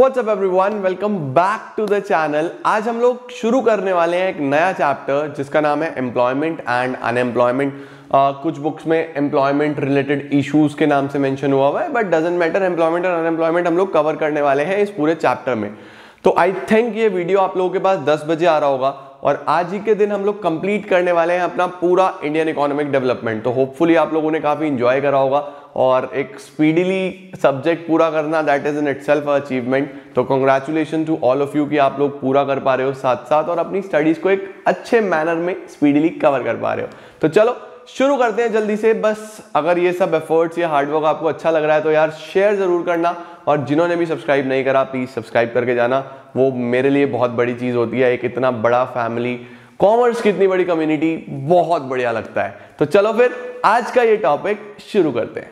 What's up everyone welcome back to the channel आज हम लोग शुरू करने वाले हैं एक नया चैप्टर जिसका नाम है एम्प्लॉयमेंट एंड अनएम्प्लॉयमेंट कुछ बुक्स में एम्प्लॉयमेंट रिलेटेड इश्यूज़ के नाम से मेंशन हुआ हुआ है बट डजेंट मैटर एम्प्लॉयमेंट और अनएम्प्लॉयमेंट हम लोग कवर करने वाले हैं इस पूरे चैप्टर में। तो आई थिंक ये वीडियो आप लोगों के पास 10 बजे आ रहा होगा, और आज ही के दिन हम लोग कंप्लीट करने वाले हैं अपना पूरा इंडियन इकोनॉमिक डेवलपमेंट तो होपफुली आप लोगों ने काफ़ी इंजॉय करा होगा। और एक स्पीडीली सब्जेक्ट पूरा करना that is in itself achievement तो congratulation to all of you कि आप लोग पूरा कर पा रहे हो साथ साथ और अपनी स्टडीज़ को एक अच्छे मैनर में स्पीडीली कवर कर पा रहे हो। तो चलो, शुरू करते हैं जल्दी से। बस अगर ये सब एफर्ट्स या हार्डवर्क आपको अच्छा लग रहा है तो यार शेयर ज़रूर करना और जिन्होंने भी सब्सक्राइब नहीं करा प्लीज़ सब्सक्राइब करके जाना। वो मेरे लिए बहुत बड़ी चीज़ होती है, एक इतना बड़ा फैमिली कॉमर्स की इतनी बड़ी कम्युनिटी बहुत बढ़िया लगता है। तो चलो फिर आज का ये टॉपिक शुरू करते हैं।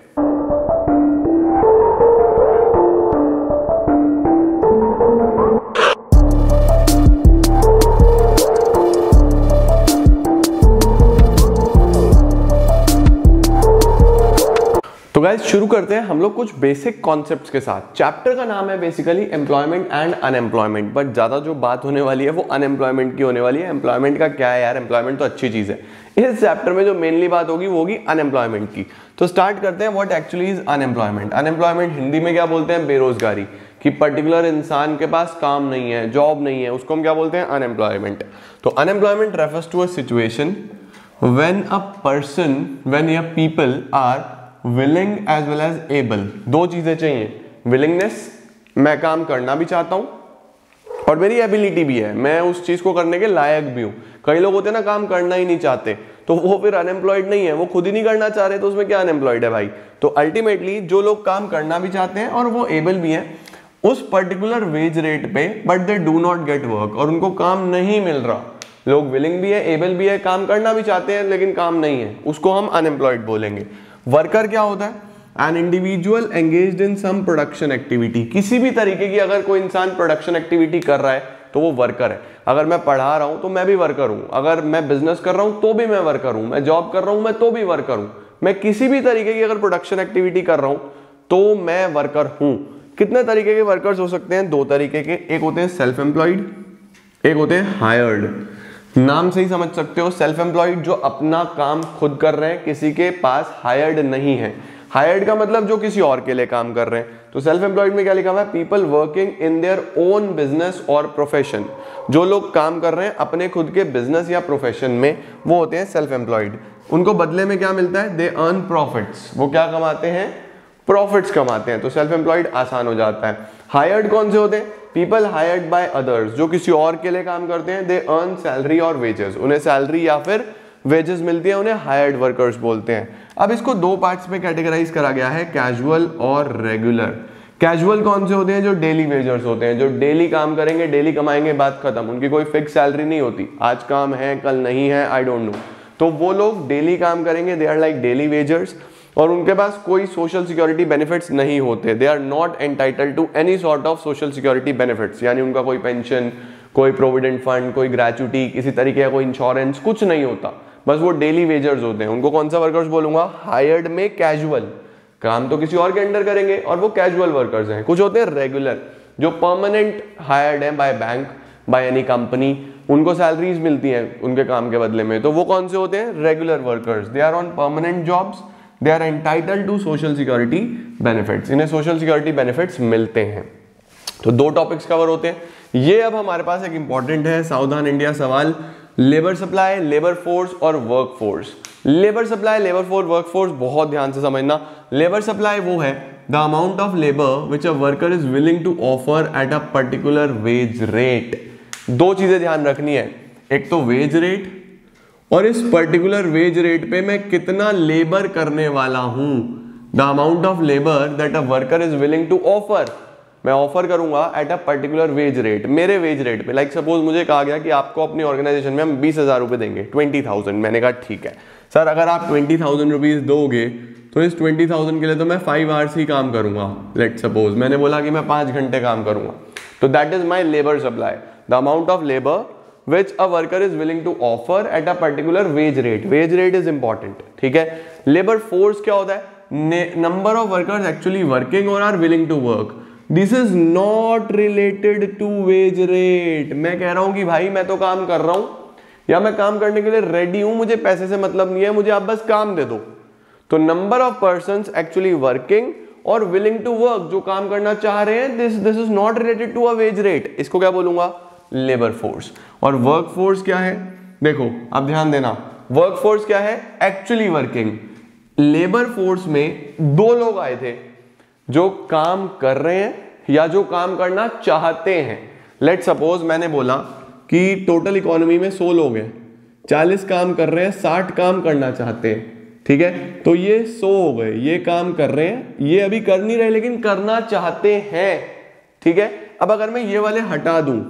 गाइज़ शुरू करते हैं हम लोग कुछ बेसिक कॉन्सेप्ट्स के साथ। चैप्टर का नाम है basically employment and unemployment but ज़्यादा जो बात होने वाली है वो अनएम्प्लॉयमेंट की होने वाली है। एम्प्लॉयमेंट का क्या है यार? एम्प्लॉयमेंट तो अच्छी चीज़ है। इस चैप्टर में जो मेनली बात होगी वो होगी अनएम्प्लॉयमेंट की। तो स्टार्ट करते हैं what actually is unemployment unemployment Hindi में क्या बोलते हैं? बेरोजगारी। कि पर्टिकुलर इंसान के पास काम नहीं है जॉब नहीं है, उसको हम क्या बोलते हैं? अनएम्प्लॉयमेंट तो unemployment refers to a situation when a person, when a people are willing as well as able. दो चीज़ें चाहिए। विलिंगनेस मैं काम करना भी चाहता हूँ और मेरी एबिलिटी भी है। मैं उस चीज़ को करने के लायक भी हूँ। कई लोग होते हैं ना, काम करना ही नहीं चाहते। तो वो फिर अनएम्प्लॉयड नहीं है। वो खुद ही नहीं करना चाह रहे तो उसमें क्या अनएम्प्लॉयड है भाई? तो अल्टीमेटली जो लोग काम करना भी चाहते हैं और वो एबल भी हैं, उस पर्टिकुलर वेज रेट पे but they do not get work और उनको काम नहीं मिल रहा। लोग विलिंग भी है एबल भी है, काम करना भी चाहते हैं, लेकिन काम नहीं है। उसको हम अनएम्प्लॉयड बोलेंगे। वर्कर क्या होता है? An individual engage in some production activity किसी भी तरीके की अगर कोई इंसान प्रोडक्शन एक्टिविटी कर रहा है तो वो वर्कर है। अगर मैं पढ़ा रहा हूँ तो मैं भी वर्कर हूँ। अगर मैं बिज़नेस कर रहा हूँ तो भी मैं वर्कर हूँ। मैं जॉब कर रहा हूँ, मैं तो भी वर्कर हूँ। मैं किसी भी तरीके की अगर प्रोडक्शन एक्टिविटी कर रहा हूँ तो मैं वर्कर हूँ। कितने तरीके के वर्कर्स हो सकते हैं? दो तरीके के। एक होते हैं सेल्फ एम्प्लॉयड एक होते हैं हायर्ड नाम से ही समझ सकते हो सेल्फ एम्प्लॉयड जो अपना काम खुद कर रहे हैं, किसी के पास हायर्ड नहीं है। हायर्ड का मतलब जो किसी और के लिए काम कर रहे हैं। तो सेल्फ एम्प्लॉयड में क्या लिखा हुआ है? People working in their own business और प्रोफेशन जो लोग काम कर रहे हैं, अपने खुद के बिज़नेस या प्रोफेशन में, वो होते हैं सेल्फ एम्प्लॉयड उनको बदले में क्या मिलता है? दे अर्न प्रॉफिट्स वो क्या कमाते हैं? प्रॉफिट्स कमाते हैं। तो सेल्फ एम्प्लॉयड आसान हो जाता है। हायर्ड कौन से होते हैं? पीपल हायर्ड बाय अदर्स जो किसी और के लिए काम करते हैं दे अर्न सैलरी और वेजेस उन्हें सैलरी या फिर वेजेस मिलती है, उन्हें हायर्ड वर्कर्स बोलते हैं. अब इसको दो पार्ट्स में कैटेगराइज करा गया है कैजुअल और रेगुलर कैजुअल कौन से होते हैं? जो डेली वेजर्स होते हैं, जो डेली काम करेंगे डेली कमाएँगे, बात खत्म. उनकी कोई फिक्स सैलरी नहीं होती. आज काम है, कल नहीं है आई डोंट नो तो वो लोग डेली काम करेंगे they are like daily wagers और उनके पास कोई सोशल सिक्योरिटी बेनिफिट्स नहीं होते. They are not entitle to any sort of social security benefits यानी उनका कोई पेंशन कोई प्रोविडेंट फंड कोई ग्रेचुटी किसी तरीके का कोई इंश्योरेंस कुछ नहीं होता. बस वो डेली वेजर्स होते हैं. उनको कौन सा वर्कर्स बोलूँगा? हायर्ड में कैजुअल काम तो किसी और के अंडर करेंगे और वो कैजुअल वर्कर्स हैं. कुछ होते हैं रेगुलर जो परमानेंट हायर्ड है by bank by any company उनको सैलरीज मिलती हैं उनके काम के बदले में. तो वो कौन से होते हैं? Regular workers they are on permanent jobs they are entitle to social security benefits इन्हें सोशल सिक्योरिटी बेनिफिट्स मिलते हैं। तो दो टॉपिक्स कवर होते हैं। ये अब हमारे पास एक इंपॉर्टेंट है, सावधान इंडिया सवाल। लेबर सप्लाई लेबर फोर्स और work force labour supply labour force work force बहुत ध्यान से समझना। लेबर सप्लाई वो है the amount of labour which a worker is willing to offer at a particular wage rate दो चीज़ें ध्यान रखनी है। एक तो वेज रेट और इस पर्टिकुलर वेज रेट पे मैं कितना लेबर करने वाला हूँ? The amount of labour that a worker is willing to offer मैं ऑफ़र करूँगा at a particular wage rate मेरे वेज रेट पे। लाइक like सपोज़ मुझे कहा गया कि आपको अपनी ऑर्गेनाइजेशन में हम बीस हज़ार रुपए देंगे ट्वेंटी थाउज़ेंड मैंने कहा, ठीक है। सर अगर आप ट्वेंटी थाउज़ेंड रुपीज़ दोगे तो इस ट्वेंटी थाउज़ेंड के लिए तो मैं फाइव आवर्स ही काम करूँगा। लेट सपोज़ मैंने बोला कि मैं पाँच घंटे काम करूँगा। तो that is my labour supply the amount of labour which a worker is willing to offer at a particular wage rate. Wage rate is important, ठीक है? लेबर फोर्स क्या होता है? Number of workers actually working or are willing to work. This is not related to wage rate मैं कह रहा हूँ कि भाई, मैं तो काम कर रहा हूँ, या मैं काम करने के लिए रेडी हूँ, मुझे पैसे से मतलब नहीं है, मुझे आप बस काम दे दो। तो number of person actually working और विलिंग टू वर्क जो काम करना चाह रहे हैं this this is not related to a wage rate इसको क्या बोलूँगा? लेबर फोर्स और वर्क फोर्स क्या है? देखो अब ध्यान देना वर्क फोर्स क्या है? एक्चुअली वर्किंग लेबर फोर्स में दो लोग आए थे, जो काम कर रहे हैं या जो काम करना चाहते हैं। लेट सपोज़ मैंने बोला कि टोटल इकोनॉमी में सौ लोग हैं, चालीस काम कर रहे हैं, साठ काम करना चाहते हैं, ठीक है? तो ये सौ हो गए, ये काम कर रहे हैं, ये अभी कर नहीं रहे, लेकिन करना चाहते हैं, ठीक है? अब अगर मैं ये वाले हटा दूँ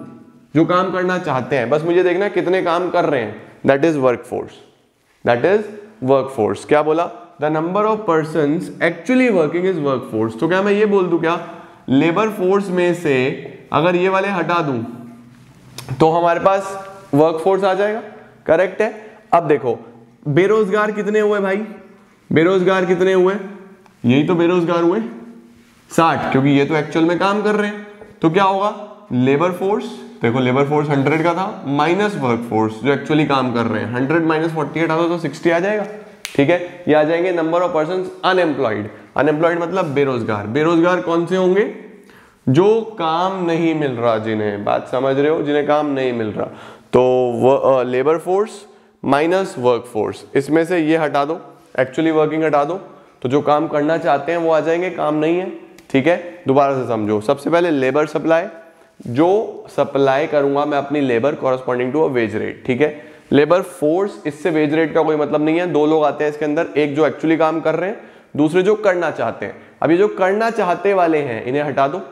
जो काम करना चाहते हैं। बस मुझे देखना कितने काम कर रहे हैं। That is work force that is work force क्या बोला? The number of person actually working is work force तो क्या मैं ये बोल दू क्या? लेबर फोर्स में से अगर ये वाले हटा दूँ तो हमारे पास वर्क फोर्स आ जाएगा। करेक्ट है? अब देखो, बेरोजगार कितने हुए भाई? बेरोजगार कितने हुए? यही तो बेरोजगार हुए। साठ, क्योंकि ये तो एक्चुअल में काम कर रहे हैं। तो क्या होगा? लेबर फोर्स देखो लेबर फोर्स 100 का था माइनस वर्क फोर्स जो एक्चुअली काम कर रहे हैं। 100 माइनस फोर्टी एट आता तो 60 आ जाएगा। ठीक है? ये आ जाएँगे number of person unemployed unemployed मतलब बेरोजगार। बेरोजगार कौन से होंगे? जो काम नहीं मिल रहा, जिन्हें, बात समझ रहे हो, जिन्हें काम नहीं मिल रहा। तो labour force minus work force इसमें से ये हटा दो। एक्चुअली वर्किंग हटा दो। तो जो काम करना चाहते हैं, वो आ जाएँगे। काम नहीं है। ठीक है? दोबारा से समझो। सबसे पहले लेबर सप्लाई जो सप्लाई करूँगा मैं अपनी labour corresponding to a wage rate ठीक है? लेबर फोर्स इससे वेज रेट का कोई मतलब नहीं है। दो लोग आते हैं इसके अंदर, एक जो एक्चुअली काम कर रहे हैं, दूसरे जो करना चाहते हैं। अब ये जो करना चाहते वाले हैं, इन्हें हटा दो।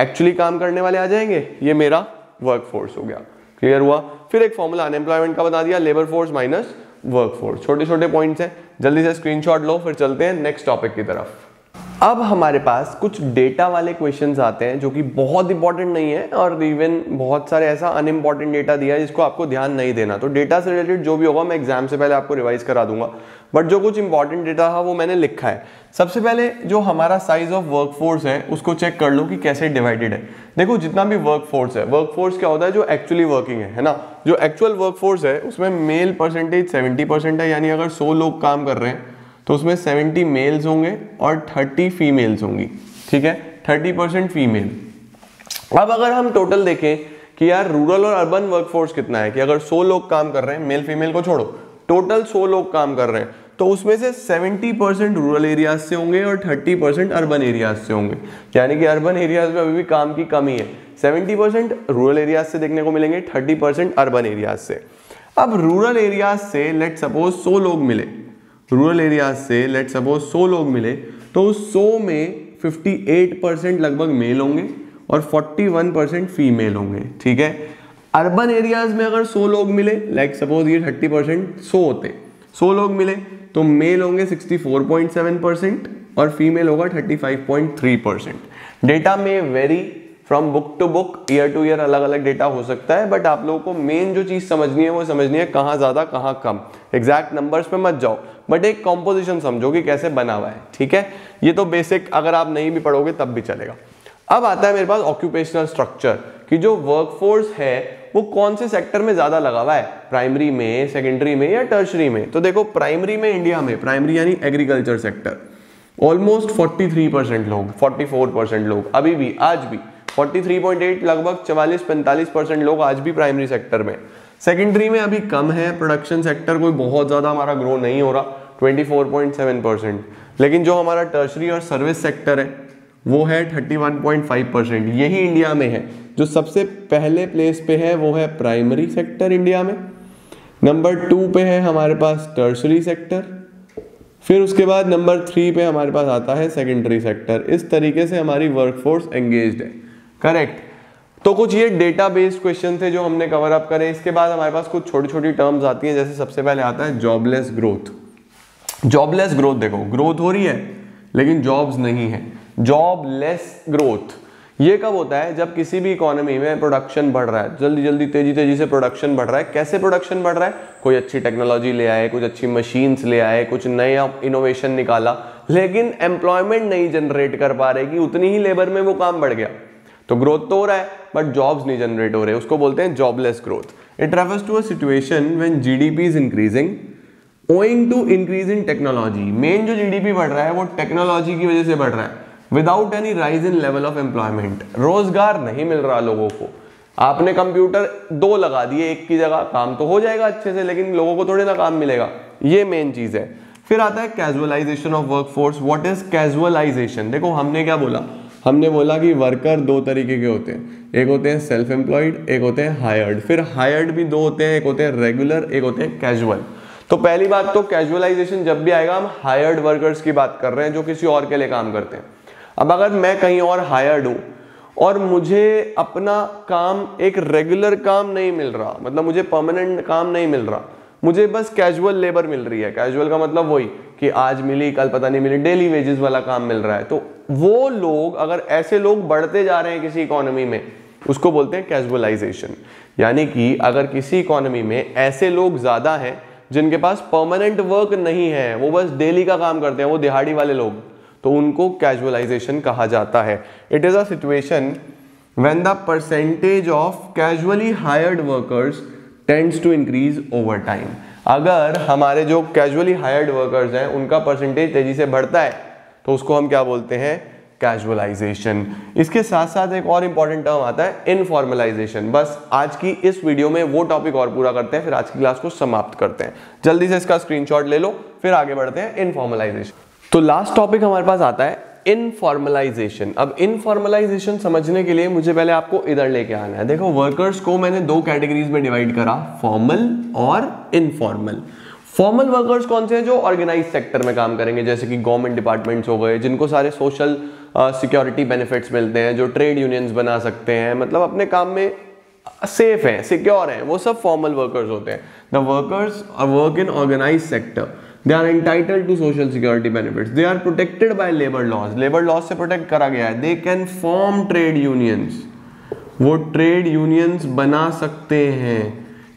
एक्चुअली काम करने वाले आ जाएँगे। ये मेरा वर्क फोर्स हो गया। क्लियर हुआ? फिर एक फॉर्मूला अनएम्प्लॉयमेंट का बता दिया। Labour force minus work force छोटे छोटे पॉइंट्स हैं। जल्दी से स्क्रीनशॉट लो, फिर चलते हैं नेक्स्ट टॉपिक की तरफ़। अब हमारे पास कुछ डेटा वाले क्वेश्चंस आते हैं जो कि बहुत इंपॉर्टेंट नहीं है और इवन बहुत सारे ऐसा अनइम्पॉर्टेंट डेटा दिया है जिसको आपको ध्यान नहीं देना। तो डेटा से रिलेटेड जो भी होगा मैं एग्ज़ाम से पहले आपको रिवाइज करा दूँगा। बट जो कुछ इंपॉर्टेंट डेटा था वो मैंने लिखा है। सबसे पहले जो हमारा साइज़ ऑफ़ वर्कफोर्स है, उसको चेक कर लो कि कैसे डिवाइडेड है। देखो, जितना भी वर्कफोर्स है वर्कफोर्स क्या होता है? जो एक्चुअली वर्किंग है है ना? जो एक्चुअल वर्कफोर्स है, उसमें मेल परसेंटेज सेवेंटी परसेंट है, यानी अगर सौ लोग काम कर रहे हैं तो उसमें 70 मेल्स होंगे और 30 फीमेल्स होंगी, ठीक है? 30 परसेंट फीमेल। अब अगर हम टोटल देखें कि यार रूरल और अर्बन वर्कफोर्स कितना है, कि अगर 100 लोग काम कर रहे हैं मेल फीमेल को छोड़ो टोटल 100 लोग काम कर रहे हैं तो उसमें से 70 परसेंट रूरल एरियाज़ से होंगे और 30 परसेंट अर्बन एरियाज़ से होंगे। यानी कि अर्बन एरियाज़ में अभी भी काम की कमी है। 70 परसेंट रूरल एरियाज़ से देखने को मिलेंगे 30 परसेंट अर्बन एरियाज़ से। अब रूरल एरियाज़ से लेट सपोज़ 100 लोग मिले रूरल एरिया से लेट सपोज़ 100 लोग मिले तो उस 100 में 58 परसेंट लगभग मेल होंगे और 41 परसेंट फीमेल होंगे, ठीक है? अर्बन एरियाज़ में अगर 100 लोग मिले लाइक सपोज़ ये 30 परसेंट सो होते 100 लोग मिले तो मेल होंगे 64.7 परसेंट और फीमेल होगा 35.3 परसेंट डेटा में vary from book to book year to year अलग अलग डेटा हो सकता है बट आप लोगों को मेन जो चीज़ समझनी है वो समझनी है कहाँ ज़्यादा, कहाँ कम। एग्जैक्ट नंबर्स पे मत जाओ। बट एक कॉम्पोजिशन समझो कि कैसे बना हुआ है, ठीक है? ये तो बेसिक अगर आप नहीं भी पढ़ोगे तब भी चलेगा। अब आता है मेरे पास ऑक्यूपेशनल स्ट्रक्चर कि जो वर्कफोर्स है, वो कौन से सेक्टर में ज़्यादा लगा हुआ है? प्राइमरी में सेकेंडरी में या टर्शरी में? तो देखो प्राइमरी में इंडिया में प्राइमरी यानी एग्रीकल्चर सेक्टर ऑलमोस्ट 43 परसेंट लोग 44 परसेंट लोग, अभी भी, आज भी। 43.8 लगभग 44-45 परसेंट लोग आज भी प्राइमरी सेक्टर में सेकेंडरी में अभी कम है प्रोडक्शन सेक्टर कोई बहुत ज़्यादा हमारा ग्रो नहीं हो रहा 24.7 परसेंट लेकिन जो हमारा टर्सरी और सर्विस सेक्टर है, वो है 31.5 परसेंट यही इंडिया में है, जो सबसे पहले प्लेस पे है, वो है प्राइमरी सेक्टर इंडिया में। नंबर टू पे है हमारे पास टर्सरी सेक्टर फिर उसके बाद नंबर थ्री पे हमारे पास आता है सेकेंडरी सेक्टर इस तरीके से हमारी वर्कफोर्स एंगेज्ड है। करेक्ट तो कुछ ये डेटा बेस्ड क्वेश्चन थे जो हमने कवर अप करे। इसके बाद हमारे पास कुछ छोटी छोटी टर्म्स आती हैं, जैसे सबसे पहले आता है जॉबलेस ग्रोथ जॉबलेस ग्रोथ देखो ग्रोथ हो रही है, लेकिन जॉब्स नहीं है। जॉबलेस ग्रोथ ये कब होता है? जब किसी भी इकोनॉमी में प्रोडक्शन बढ़ रहा है। जल्दी जल्दी, तेज़ी तेज़ी से प्रोडक्शन बढ़ रहा है। कैसे प्रोडक्शन बढ़ रहा है? कोई अच्छी टेक्नोलॉजी ले आए, कुछ अच्छी मशीन्स ले आए, कुछ नया इनोवेशन निकाला। लेकिन एम्प्लॉयमेंट नहीं जनरेट कर पा रहे कि उतनी ही लेबर में वो काम बढ़ गया। तो ग्रोथ तो हो रहा है बट जॉब्स नहीं जनरेट हो रहे, उसको बोलते हैं jobless growth it refers to a situation when GDP is increasing owing to increase in technology main जो जीडीपी बढ़ रहा है, वो टेक्नोलॉजी की वजह से बढ़ रहा है without any rise in level of employment रोज़गार नहीं मिल रहा लोगों को। आपने कंप्यूटर दो लगा दिए, एक की जगह, काम तो हो जाएगा अच्छे से, लेकिन लोगों को थोड़े ना काम मिलेगा। ये मेन चीज़ है। फिर आता है casualization of work force what is casualization देखो, हमने क्या बोला? हमने बोला कि वर्कर दो तरीके के होते हैं। एक होते हैं सेल्फ एम्प्लॉयड एक होते हैं हायर्ड फिर हायर्ड भी दो होते हैं, एक होते हैं रेगुलर एक होते हैं कैजुअल तो पहली बात तो कैजुअलाइजेशन जब भी आएगा, हम हायर्ड वर्कर्स की बात कर रहे हैं जो किसी और के लिए काम करते हैं। अब अगर मैं कहीं और हायर्ड हूँ और मुझे अपना काम, एक रेगुलर काम नहीं मिल रहा मतलब मुझे परमानेंट काम नहीं मिल रहा मुझे बस कैजुअल लेबर मिल रही है। कैजुअल का मतलब वही कि आज मिली, कल पता नहीं मिली डेली वेजेस वाला काम मिल रहा है। तो वो लोग, अगर ऐसे लोग बढ़ते जा रहे हैं किसी इकोनॉमी में, उसको बोलते हैं कैजुअलाइजेशन यानी कि अगर किसी इकोनॉमी में ऐसे लोग ज़्यादा हैं, जिनके पास परमानेंट वर्क नहीं है, वो बस डेली का काम करते हैं, वो दिहाड़ी वाले लोग तो उनको कैजुअलाइजेशन कहा जाता है। It is a situation when the percentage of casually hired workers tends to increase over time. अगर हमारे जो कैजुअली हायर्ड वर्कर्स हैं, उनका परसेंटेज तेज़ी से बढ़ता है तो उसको हम क्या बोलते हैं? कैजुअलाइजेशन इसके साथ साथ एक और इंपॉर्टेंट टर्म आता है इनफॉर्मलाइजेशन बस आज की इस वीडियो में वो टॉपिक और पूरा करते हैं, फिर आज की क्लास को समाप्त करते हैं। जल्दी से इसका स्क्रीनशॉट ले लो, फिर आगे बढ़ते हैं इनफॉर्मलाइजेशन तो लास्ट टॉपिक हमारे पास आता है इनफॉर्मलाइजेशन अब इनफॉर्मलाइजेशन समझने के लिए मुझे पहले आपको इधर लेके आना है। देखो वर्कर्स को मैंने दो कैटेगरीज में डिवाइड करा फॉर्मल और इनफॉर्मल फॉर्मल वर्कर्स कौन से हैं जो ऑर्गेनाइज सेक्टर में काम करेंगे? जैसे कि गवर्नमेंट डिपार्टमेंट्स हो गए, जिनको सारे सोशल सिक्योरिटी बेनिफिट्स मिलते हैं, जो ट्रेड यूनियंस बना सकते हैं। मतलब अपने काम में सेफ़ हैं सिक्योर हैं, वो सब फॉर्मल वर्कर्स होते हैं। The workers work in organise sector they are entitle to social security benefits they are protected by labour laws labour laws से प्रोटेक्ट करा गया है. They can form trade unions वो ट्रेड यूनियंस बना सकते हैं.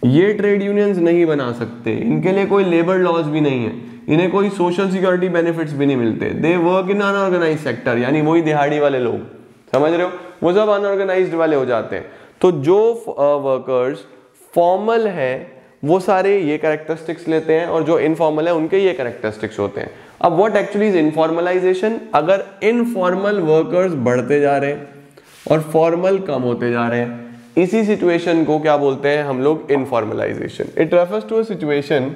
ये ट्रेड यूनियंस नहीं बना सकते. इनके लिए कोई लेबर लॉज भी नहीं है. इन्हें कोई सोशल सिक्योरिटी बेनिफिट्स भी नहीं मिलते. They work in unorganise sector यानी वही दिहाड़ी वाले लोग. समझ रहे हो? वो सब अनऑर्गेनाइज वाले हो जाते हैं. तो जो वर्कर्स फॉर्मल है वो सारे ये कैरेक्टरिस्टिक्स लेते हैं और जो इनफॉर्मल है, उनके ये करेक्टरिस्टिक्स होते हैं। अब व्हाट एक्चुअली इज़ इनफॉर्मलाइजेशन अगर इनफॉर्मल वर्कर्स बढ़ते जा रहे हैं और फॉर्मल कम होते जा रहे हैं, इसी सिचुएशन को क्या बोलते हैं हम लोग? Informalisation it refers to situation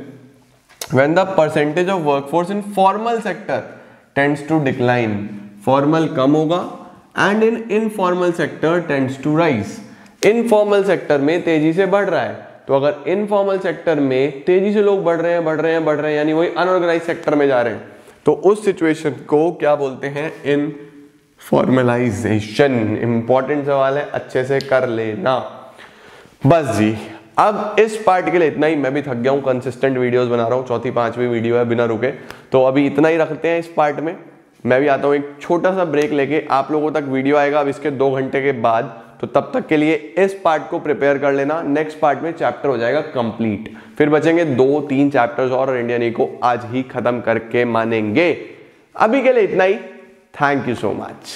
when the percentage of workforce in formal sector tends to decline formal कम होगा and in informal sector tends to rise informal sector में तेज़ी से बढ़ रहा है। तो अगर इनफॉर्मल सेक्टर में तेज़ी से लोग बढ़ रहे हैं, बढ़ रहे हैं, बढ़ रहे हैं, यानी वही अनऑर्गेनाइज सेक्टर में जा रहे हैं तो उस सिचुएशन को क्या बोलते हैं? इन फॉर्मलाइजेशन इंपॉर्टेंट सवाल है, अच्छे से कर लेना। बस जी, अब इस पार्ट के लिए इतना ही। मैं भी थक गया हूँ कंसिस्टेंट वीडियोस बना रहा हूँ। चौथी, पांचवी वीडियो है, बिना रुके। तो अभी इतना ही रखते हैं इस पार्ट में। मैं भी आता हूँ, एक छोटा सा ब्रेक लेके आप लोगों तक वीडियो आएगा। अब इसके दो घंटे के बाद तो तब तक के लिए इस पार्ट को प्रिपेयर कर लेना। नेक्स्ट पार्ट में चैप्टर हो जाएगा कंप्लीट फिर बचेंगे दो, तीन चैप्टर्स और इंडियन ई को आज ही खत्म करके मानेंगे। अभी के लिए इतना ही। Thank you so much